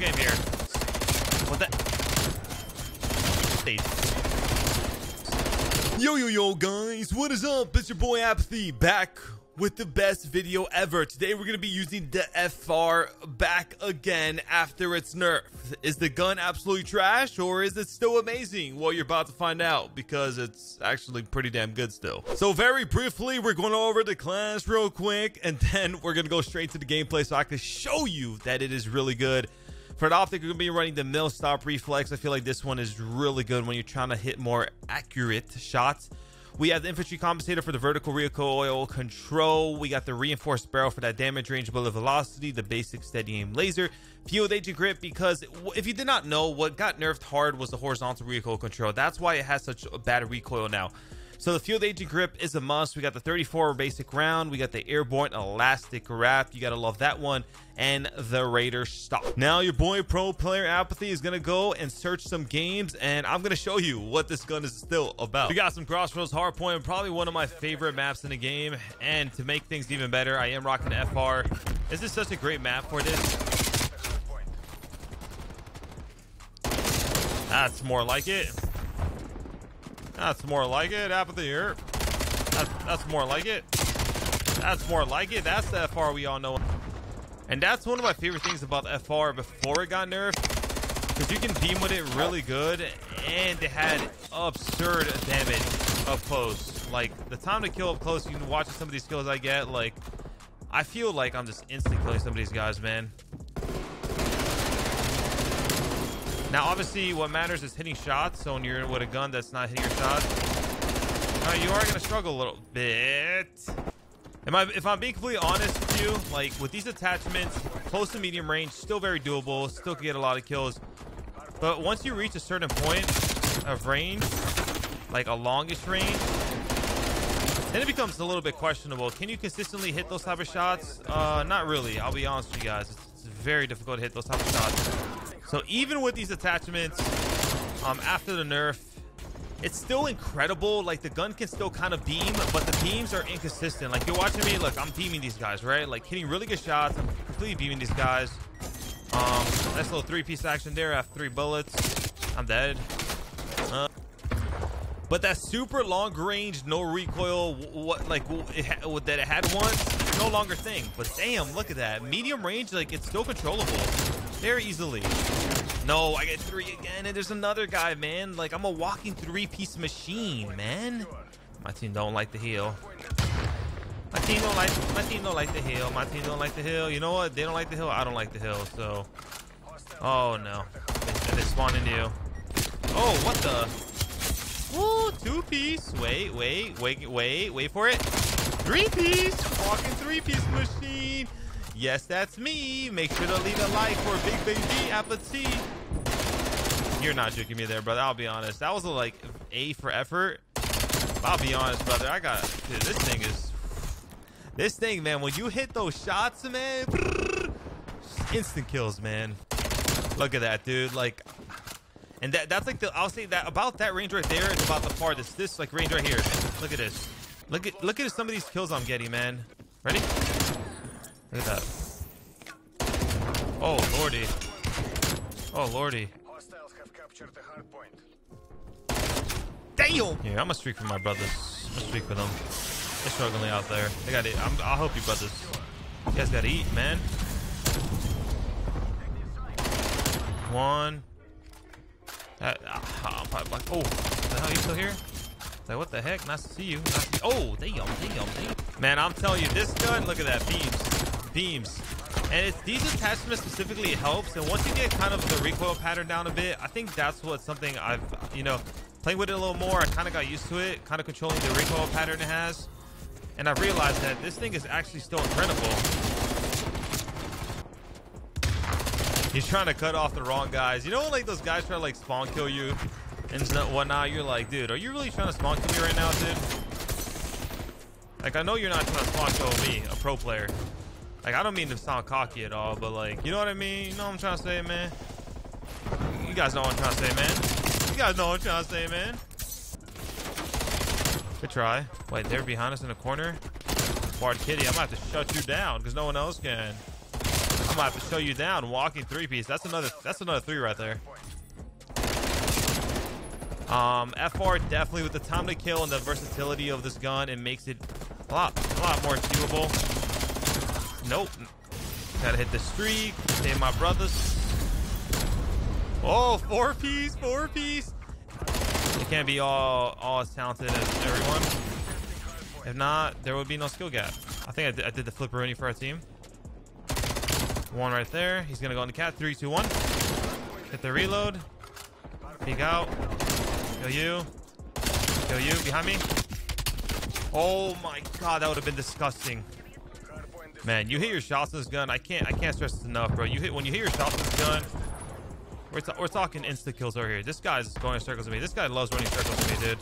game here. What that? Yo, yo, yo, guys. What is up? It's your boy Apathy back with the best video ever. Today, we're going to be using the FFAR back again after its nerf. Is the gun absolutely trash or is it still amazing? Well, you're about to find out because it's actually pretty damn good still. So very briefly, we're going over the class real quick and then we're going to go straight to the gameplay so I can show you that it is really good. For the optic, we're going to be running the Millstop reflex. I feel like this one is really good when you're trying to hit more accurate shots. We have the infantry compensator for the vertical recoil control. We got the reinforced barrel for that damage range, bullet velocity, the basic steady aim laser, field agent grip. Because if you did not know, what got nerfed hard was the horizontal recoil control. That's why it has such a bad recoil now. So the field agent grip is a must. We got the 34 basic round. We got the airborne elastic wrap. You got to love that one. And the Raider stock. Now your boy pro player apathy is going to go and search some games. And I'm going to show you what this gun is still about. We got some Crossroads Hardpoint. Probably one of my favorite maps in the game. And to make things even better, I am rocking FFAR. This is such a great map for this. That's more like it. That's more like it. Apathy here. That's, that's more like it. That's more like it. That's the FFAR we all know. And that's one of my favorite things about FFAR before it got nerfed. Because you can beam with it really good. And it had absurd damage up close. Like, the time to kill up close, you can watch some of these kills I get. Like, I feel like I'm just instantly killing some of these guys, man. Now, obviously, what matters is hitting shots. So when you're with a gun that's not hitting your shots, uh, you are going to struggle a little bit. Am I, if I'm being completely honest with you, like with these attachments, close to medium range, still very doable. Still can get a lot of kills. But once you reach a certain point of range, like a longish range, then it becomes a little bit questionable. Can you consistently hit those type of shots? Uh, not really. I'll be honest with you guys. It's, it's very difficult to hit those type of shots. So even with these attachments, um, after the nerf, it's still incredible. Like the gun can still kind of beam, but the beams are inconsistent. Like you're watching me, look, I'm beaming these guys, right? Like hitting really good shots. I'm completely beaming these guys. Um, nice little three-piece action there. I have three bullets. I'm dead. Uh, but that super long range, no recoil, what like it that it had once, no longer thing. But damn, look at that medium range, like it's still controllable very easily. No, I get three again, and there's another guy, man. Like I'm a walking three-piece machine, man. My team don't like the heal. My team don't like my team don't like the hill. My team don't like the hill. You know what? They don't like the hill. I don't like the hill. So, oh no, they, they spawn in you. Oh, what the? Ooh, two piece. Wait, wait, wait, wait, wait for it. Three piece. Walking three piece machine. Yes, that's me. Make sure to leave a like for Big Baby Apathy. You're not joking me there, brother. I'll be honest. That was a, like A for effort. I'll be honest, brother. I got dude, this thing is this thing, man. When you hit those shots, man, instant kills, man. Look at that, dude. Like, and that that's like the I'll say that about that range right there is about the farthest. This like range right here. Look at this. Look at look at some of these kills I'm getting, man. Ready? Look at that. Oh, lordy. Oh, lordy. Damn! Yeah, I'm gonna streak for my brothers. I'm gonna streak for them. They're struggling out there. They gotta eat. I'm, I'll help you, brothers. You guys gotta eat, man. One. That, uh, I'm probably like, oh, the hell, you still here? Like, what the heck? Nice to see you. Nice to see oh, damn, damn, damn. Man, I'm telling you, this gun, look at that, beams beams. And it's these attachments specifically helps. And once you get kind of the recoil pattern down a bit, I think that's what something I've, you know, playing with it a little more. I kind of got used to it, kind of controlling the recoil pattern it has. And I realized that this thing is actually still incredible. He's trying to cut off the wrong guys. You know, like those guys try to like spawn kill you and whatnot. You're like, dude, are you really trying to spawn kill me right now, dude? Like, I know you're not trying to spawn kill me, a pro player. Like, I don't mean to sound cocky at all, but like, you know what I mean? You know what I'm trying to say, man? You guys know what I'm trying to say, man. You guys know what I'm trying to say, man. Good try. Wait, they're behind us in the corner? Bard Kitty, I'm gonna have to shut you down because no one else can. I'm gonna have to show you down. Walking three piece. That's another. That's another three right there. Um, FFAR definitely with the time to kill and the versatility of this gun, it makes it a lot, a lot more achievable. Nope. Gotta hit the streak. Save my brothers. Oh, four piece, four piece. It can't be all all as talented as everyone. If not, there would be no skill gap. I think I did, I did the flipperoni for our team. One right there. He's gonna go on the cat. Three, two, one. Hit the reload. Peek out. Kill you. Kill you. Behind me. Oh my god, that would have been disgusting. Man, you hit your shots in this gun. I can't I can't stress this enough, bro. You hit when you hit your shots in this gun. We're, we're talking insta kills over here. This guy's going in circles with me. This guy loves running circles with me, dude.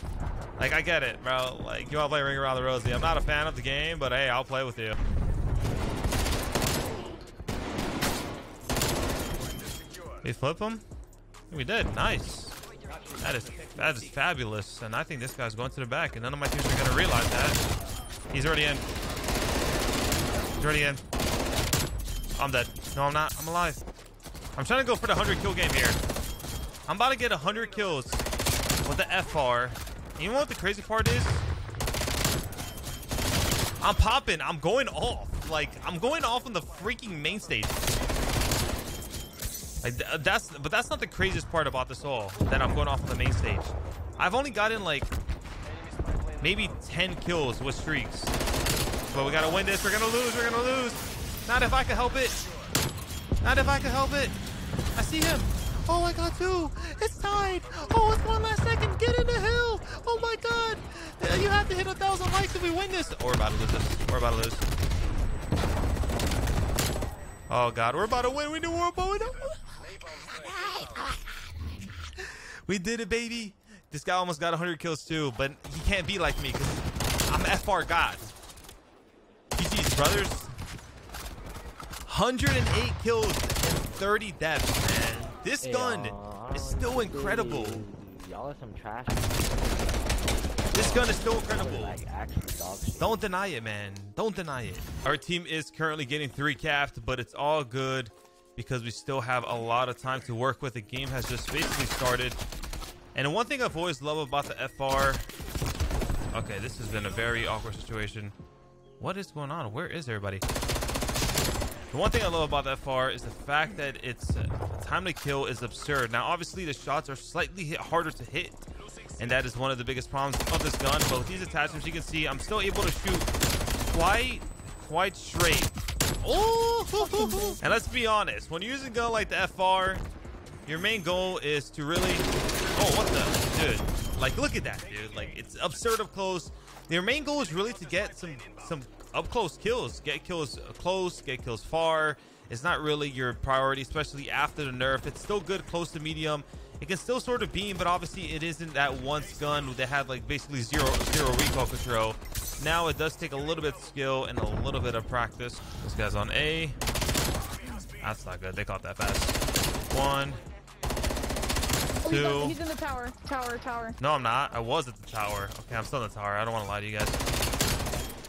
Like I get it, bro. Like you want to play Ring Around the Rosie. I'm not a fan of the game, but hey, I'll play with you. We flip him? We did. Nice. That is that is fabulous. And I think this guy's going to the back, and none of my teams are gonna realize that. He's already in. Already in. I'm dead. No, I'm not. I'm alive. I'm trying to go for the 100 kill game here. I'm about to get 100 kills with the FFAR. You know what the crazy part is? I'm popping. I'm going off. Like, I'm going off on the freaking main stage. Like that's, but that's not the craziest part about this all. That I'm going off on the main stage. I've only gotten like maybe 10 kills with streaks. But we gotta win this. We're gonna lose. We're gonna lose. Not if I can help it. Not if I can help it. I see him. Oh, I got two. It's tied. Oh, it's one last second. Get in the hill. Oh my God. You have to hit a thousand likes if we win this. Or we're about to lose this. We're about to lose. Oh God, we're about to win. We knew we were about to win. We did it, baby. This guy almost got 100 kills too, but he can't be like me because I'm FFAR God. Brothers. 108 kills and 30 deaths, man. This gun is still incredible. Y'all are some trash. This gun is still incredible. Like actually dog shit. Don't deny it, man. Don't deny it. Our team is currently getting three capped, but it's all good because we still have a lot of time to work with. The game has just basically started. And one thing I've always loved about the FFAR. Okay, this has been a very awkward situation. What is going on? Where is everybody? The one thing I love about that FFAR is the fact that its uh, time to kill is absurd. Now, obviously, the shots are slightly hit harder to hit, and that is one of the biggest problems of this gun. But with these attachments, you can see I'm still able to shoot quite, quite straight. Oh! And let's be honest, when you're using a gun like the FFAR, your main goal is to really. Oh, what the dude? Like, look at that, dude. Like, it's absurd up close. Your main goal is really to get some some up close kills. Get kills close, get kills far. It's not really your priority, especially after the nerf. It's still good close to medium. It can still sort of beam, but obviously it isn't that once gun that had like basically zero zero recoil control. Now it does take a little bit of skill and a little bit of practice. This guy's on A. That's not good. They caught that fast. One, Oh, he's, on, he's in the tower. Tower, tower. No, I'm not. I was at the tower. Okay, I'm still in the tower. I don't want to lie to you guys.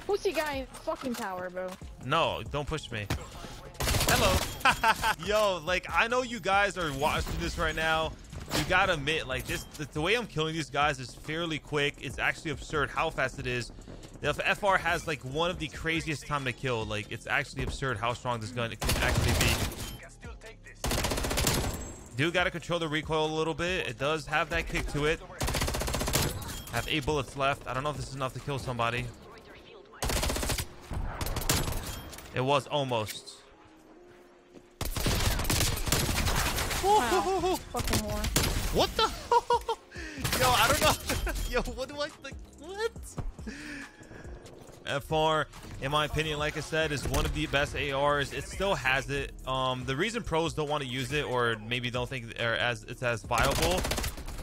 Pussy guy in the fucking tower, bro. No, don't push me. Hello. Yo, like, I know you guys are watching this right now. You gotta admit, like, this, the, the way I'm killing these guys is fairly quick. It's actually absurd how fast it is. The FFAR has, like, one of the craziest time to kill. Like, it's actually absurd how strong this gun can actually be. Do gotta control the recoil a little bit. It does have that kick to it. have eight bullets left. I don't know if this is enough to kill somebody. It was almost. Wow. fucking whore. What the? Yo, I don't know. Yo, what do I think? What? FFAR, in my opinion, like I said, is one of the best ARs. It still has it. Um, the reason pros don't want to use it, or maybe don't think or as it's as viable,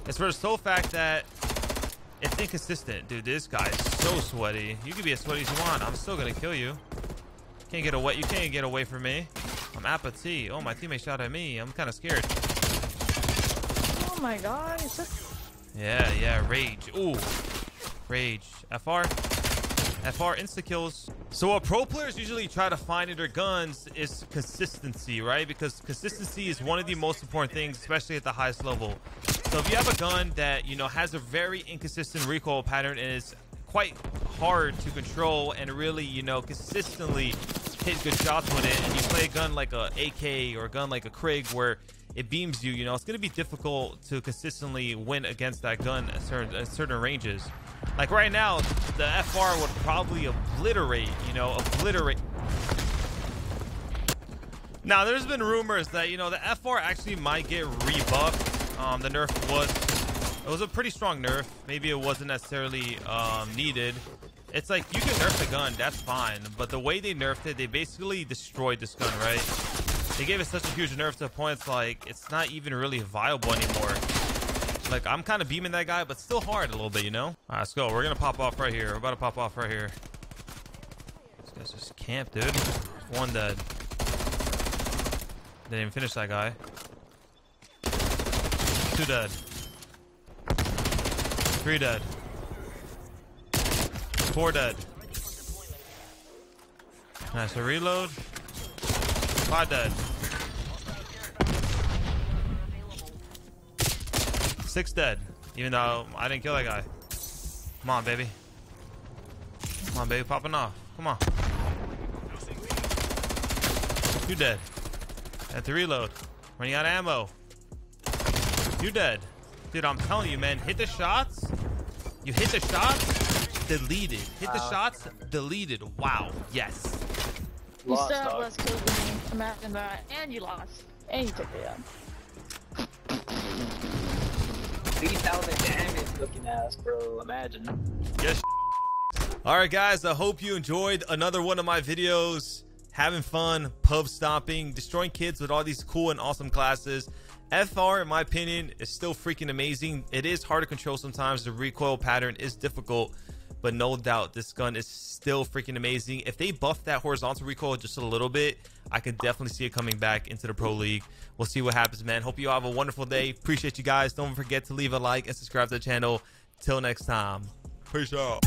is for the sole fact that it's inconsistent. Dude, this guy's so sweaty. You can be as sweaty as you want. I'm still gonna kill you. Can't get away. You can't get away from me. I'm apathy. Oh, my teammate shot at me. I'm kind of scared. Oh my god, it's just Yeah, yeah, rage. Ooh, rage. FFAR. FFAR insta kills. So what pro players usually try to find in their guns is consistency, right? Because consistency is one of the most important things, especially at the highest level. So if you have a gun that, you know, has a very inconsistent recoil pattern and is quite hard to control and really, you know, consistently hit good shots with it, and you play a gun like a AK or a gun like a Krig where it beams you, you know, it's going to be difficult to consistently win against that gun at certain, at certain ranges. Like right now, the FFAR would probably obliterate, you know, obliterate. Now, there's been rumors that, you know, the FFAR actually might get rebuffed. Um, the nerf was, it was a pretty strong nerf. Maybe it wasn't necessarily um, needed. It's like, you can nerf the gun, that's fine. But the way they nerfed it, they basically destroyed this gun, right? They gave it such a huge nerf to the point it's like, it's not even really viable anymore. Like, I'm kind of beaming that guy, but still hard a little bit, you know? All right, let's go. We're going to pop off right here. We're about to pop off right here. This guy's just camp, dude. One dead. Didn't even finish that guy. Two dead. Three dead. Four dead. Nice, a reload. Five dead. Six dead. Even though I didn't kill that guy. Come on, baby. Come on, baby. Popping off. Come on. You dead. At the reload. Running out of ammo. You dead. Dude, I'm telling you, man. Hit the shots. You hit the shots. Deleted. Hit the shots. Deleted. Wow. Yes. You Lost, still have less kills than me. Imagine that. And you lost. And you took it out. Um, 3,000 damage looking ass, bro. Imagine. Yes. All right, guys. I hope you enjoyed another one of my videos. Having fun, pub stomping, destroying kids with all these cool and awesome classes. FFAR, in my opinion, is still freaking amazing. It is hard to control sometimes. The recoil pattern is difficult, but no doubt this gun is still freaking amazing. If they buff that horizontal recoil just a little bit, I can definitely see it coming back into the pro league. We'll see what happens, man. Hope you all have a wonderful day. Appreciate you guys. Don't forget to leave a like and subscribe to the channel. Till next time. Peace out.